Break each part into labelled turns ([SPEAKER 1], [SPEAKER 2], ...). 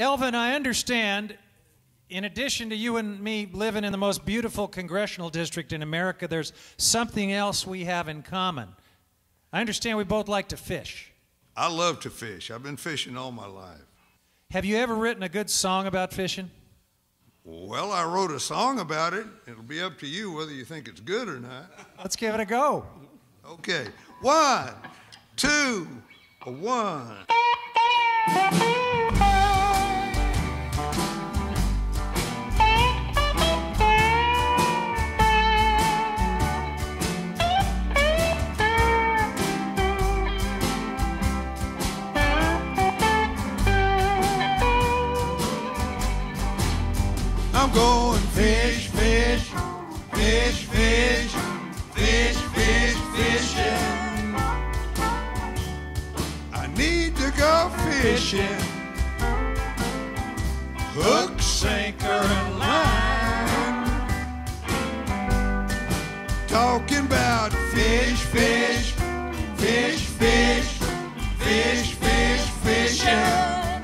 [SPEAKER 1] Elvin, I understand, in addition to you and me living in the most beautiful congressional district in America, there's something else we have in common. I understand we both like to fish.
[SPEAKER 2] I love to fish. I've been fishing all my life.
[SPEAKER 1] Have you ever written a good song about fishing?
[SPEAKER 2] Well, I wrote a song about it. It'll be up to you whether you think it's good or not.
[SPEAKER 1] Let's give it a go.
[SPEAKER 2] Okay. One, two, one. I'm going fish, fish, fish, fish, fish, fish, fishing. I need to go fishing. Hook, sinker, and line. Talking about fish, fish, fish, fish, fish, fish, fishing.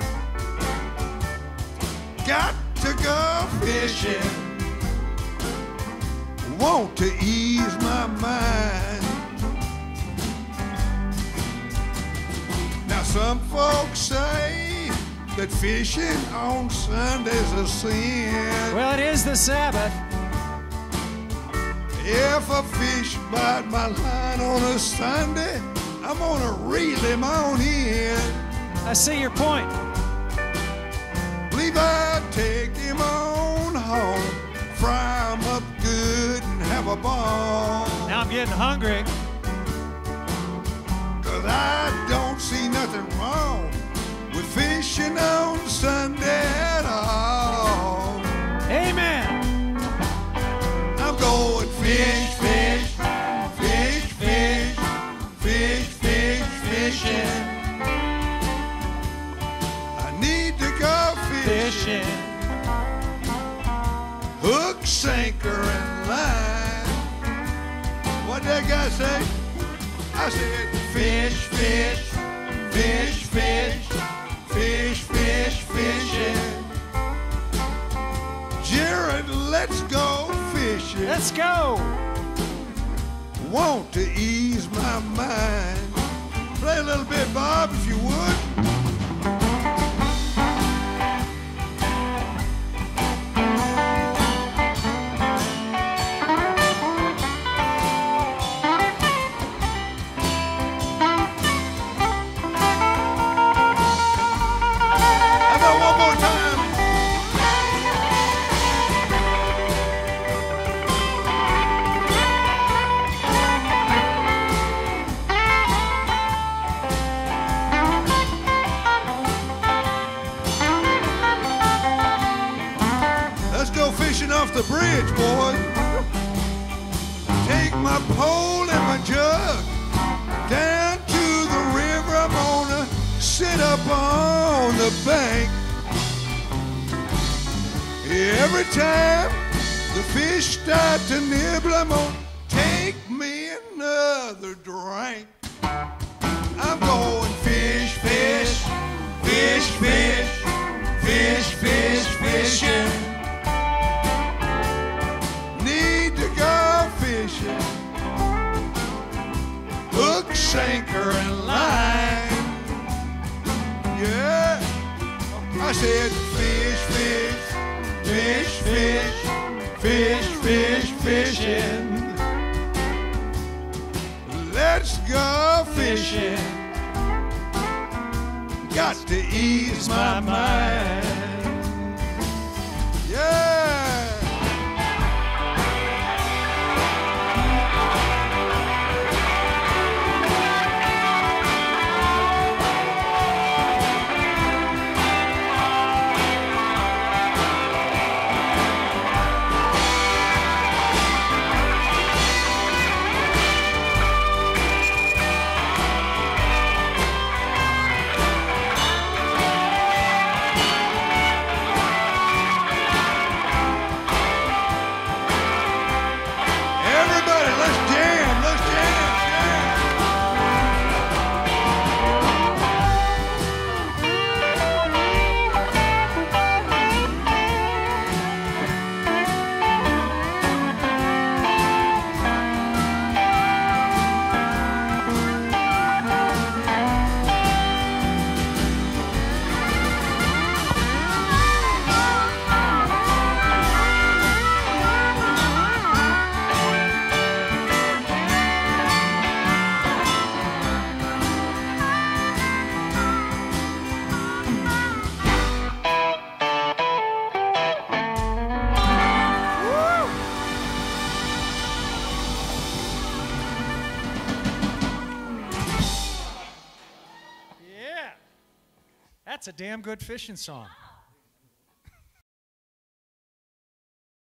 [SPEAKER 2] Got to go fishing. Want to ease my mind. Now, some folks say that fishing on Sunday's a sin.
[SPEAKER 1] Well, it is the Sabbath.
[SPEAKER 2] If a fish bite my line on a Sunday, I'm gonna reel him on in.
[SPEAKER 1] I see your point.
[SPEAKER 2] I'd take him on home, fry him up good and have a ball.
[SPEAKER 1] Now I'm getting hungry.
[SPEAKER 2] Cause I don't see nothing wrong with fishing on Sunday at all.
[SPEAKER 1] Amen.
[SPEAKER 2] I'm going fish, fish, fish, fish, fish, fish, fishing. Sinker, and line. What that guy say? I said fish, fish, fish, fish, fish, fish, fishing. Jared, let's go fishing.
[SPEAKER 1] Let's go.
[SPEAKER 2] Want to ease my mind. Play a little bit, Bob, if you would. Off the bridge, boys. Take my pole and my jug down to the river. I'm gonna sit up on the bank. Every time the fish start to nibble, I'm gonna take me said fish, fish, fish, fish, fish, fish, fishing. Let's go fishing. Got to ease my mind.
[SPEAKER 1] It's a damn good fishing song.